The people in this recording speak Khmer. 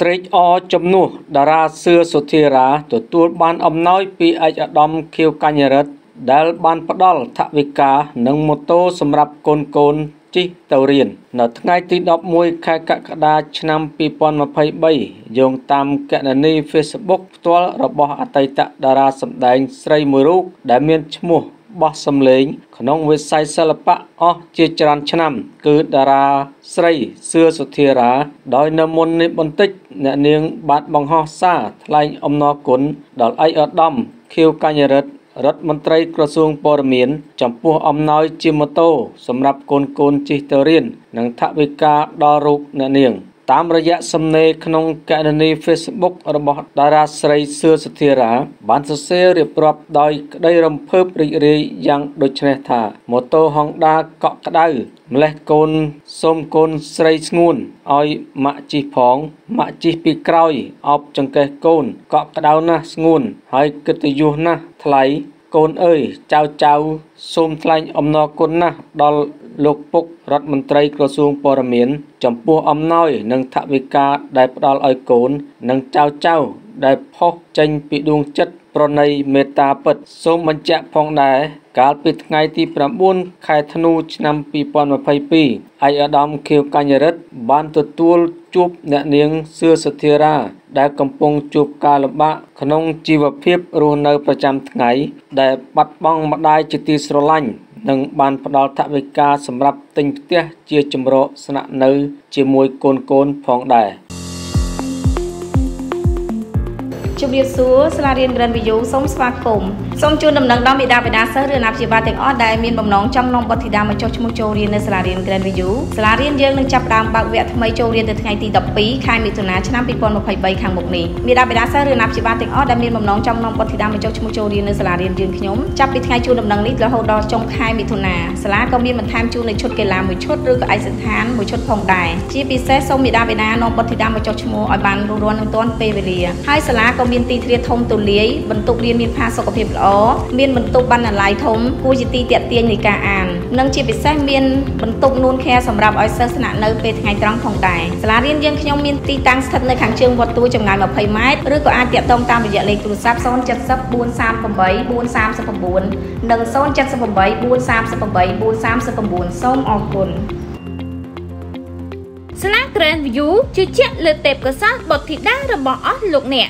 ត្រេកអរជំនួសតារាសឿសុធារាទទួលបានអំណោយពីឯកឧត្តមខៀវកញ្ញរិទ្ធដែលបានផ្ដល់ថវិកានិងម៉ូតូសម្រាប់កូនកូនជិះទៅរៀននៅថ្ងៃទី11ខែកក្កដាឆ្នាំ2023យោងតាមកណនី Facebook ផ្ទាល់របស់អតីតតារាសម្ដែងស្រីមួយរូបដែលមានឈ្មោះ បោះសំឡេង ក្នុងវិស័យសិល្បៈអស់ជាច្រើនឆ្នាំ គឺតារាស្រីសឿសុធារា ដោយនៅមុននេះបន្តិច អ្នកនាងបានបង្ហោះសារថ្លែងអំណរគុណដល់ឯកឧត្តមខៀវកញ្ញរិទ្ធរដ្ឋមន្ត្រីក្រសួងព័ត៌មានចំពោះអំណោយជាម៉ូតូសម្រាប់កូនកូនជិះទៅរៀននិងថវិកាដល់រូបអ្នកនាង តាមរយៈសំណេរក្នុងកណនី Facebook របស់តារាស្រីសឿសុធារា បានសរសេររៀបរាប់ដោយក្តីរំភើបរីករាយយ៉ាងដូចនេះថាម៉ូតូ Honda កក់ក្ដៅម្លេះកូនសូមកូនស្រីស្ងួនឲ្យម៉ាក់ជីផងម៉ាក់ជីពីក្រោយអបចង្កេះកូនកក់ក្ដៅណាស់ស្ងួន ហើយកិត្តិយសណាស់ថ្លៃកូនអើយចៅចៅសូមថ្លែងអំណរគុណណាស់ដល់ លោកពុករដ្ឋមន្ត្រីក្រសួងព័ត៌មាន ចំពោះអំណោយ និងថវិកាដែលផ្ដល់ឲ្យកូន និងចៅចៅដែលផុសចេញពីដួងចិត្តប្រណីមេត្តាពិត សូមបញ្ជាក់ផងដែរកាលពីថ្ងៃទី9ខែធ្នូឆ្នាំ2022ឯកឧត្តមខៀវកញ្ញរិទ្ធបានទទួលជួបអ្នកនាងសឿសធារា ដែលកំពុងជួបការលំបាកក្នុងជីវភាពរស់នៅប្រចាំថ្ងៃ ដែលបាត់បង់ម្ដាយជាទីស្រឡាញ់ និងបានផ្ដល់ថវិកាសម្រាប់ទិញផ្ទះជាជំរកស្នាក់នៅជាមួយកូនកូនផងដែរ ជំរាបសួរសាលារៀន Grand View សូមស្វាគមន៍សូមជូនដំណឹងដល់មេដាបេដាសិស្សឬអាណាព្យាបាលទាំងអស់ដែលមានបំណងចង់នាំបុត្រធីតាមកចុះឈ្មោះចូលរៀននៅសាលារៀន Grand View សាលារៀនយើងនឹងចាប់ផ្ដើមបើកវគ្គថ្មីចូលរៀននៅថ្ងៃទី12ខែមិថុនាឆ្នាំ2023ខាងមុខនេះមេដាបេដាសិស្សឬអាណាព្យាបាលទាំងអស់ដែលមានបំណងចង់នាំបុត្រធីតាមកចុះឈ្មោះចូលរៀននៅសាលារៀនយើងខ្ញុំចាប់ពីថ្ងៃជូនដំណឹងនេះរហូតដល់ចុងខែមិថុនាសាលាក៏មានបន្ថែមជូននៅឈុតកីឡាមួយឈុតឬក៏ឯកសណ្ឋានមួយឈុតផងដែរជាពិសេសសូមមេដាបេដានាំបុត្រធីតាមកចុះឈ្មោះឲ្យបានរួសរាន់នឹងទាន់ពេលវេលាហើយសាលាក៏មានទីធ្លាធំទូលាយបន្ទប់រៀនមានផាសុកភាពល្អមានបន្ទប់បណ្ណាល័យធំគួរជាទីទាក់ទាញនៃការអាននិងជាពិសេសមានបន្ទប់នួនខែសម្រាប់ឲ្យសិស្សស្នាក់នៅពេលថ្ងៃត្រង់ផងដែរសាលារៀនយើងខ្ញុំមានទីតាំងស្ថិតនៅខាងជើងវត្តទួលចម្ងាយ20ម៉ែត្រឬក៏អាចទាក់ទងតាមរយៈលេខទូរស័ព្ទ070 438 439និង078 438 439សូមអរគុណសាលា Grand View ជឿជាក់លើទេពកោសល្យបុត្រធីតារបស់អស់លោកអ្នក